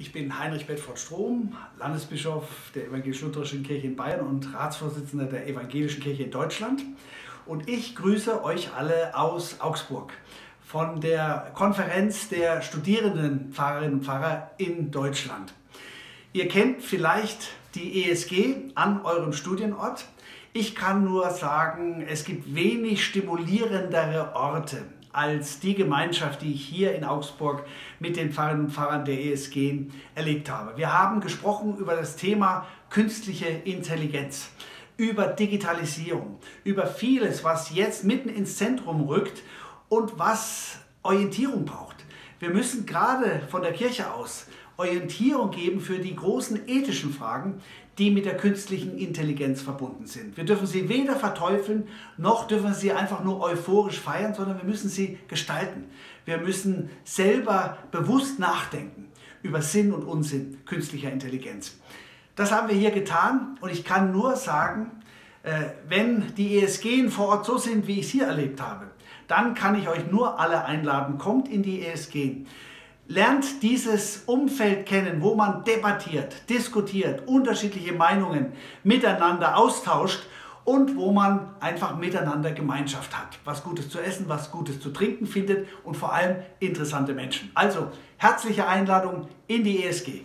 Ich bin Heinrich Bedford Strom, Landesbischof der Evangelisch-Lutherischen Kirche in Bayern und Ratsvorsitzender der Evangelischen Kirche in Deutschland. Und ich grüße euch alle aus Augsburg von der Konferenz der Studierenden Pfarrerinnen und Pfarrer in Deutschland. Ihr kennt vielleicht die ESG an eurem Studienort. Ich kann nur sagen, es gibt wenig stimulierendere Orte als die Gemeinschaft, die ich hier in Augsburg mit den Pfarrerinnen und Pfarrern der ESG erlebt habe. Wir haben gesprochen über das Thema künstliche Intelligenz, über Digitalisierung, über vieles, was jetzt mitten ins Zentrum rückt und was Orientierung braucht. Wir müssen gerade von der Kirche aus Orientierung geben für die großen ethischen Fragen, die mit der künstlichen Intelligenz verbunden sind. Wir dürfen sie weder verteufeln, noch dürfen sie einfach nur euphorisch feiern, sondern wir müssen sie gestalten. Wir müssen selber bewusst nachdenken über Sinn und Unsinn künstlicher Intelligenz. Das haben wir hier getan und ich kann nur sagen, äh, wenn die ESG vor Ort so sind, wie ich es hier erlebt habe, dann kann ich euch nur alle einladen, kommt in die ESG. Lernt dieses Umfeld kennen, wo man debattiert, diskutiert, unterschiedliche Meinungen miteinander austauscht und wo man einfach miteinander Gemeinschaft hat, was Gutes zu essen, was Gutes zu trinken findet und vor allem interessante Menschen. Also herzliche Einladung in die ESG.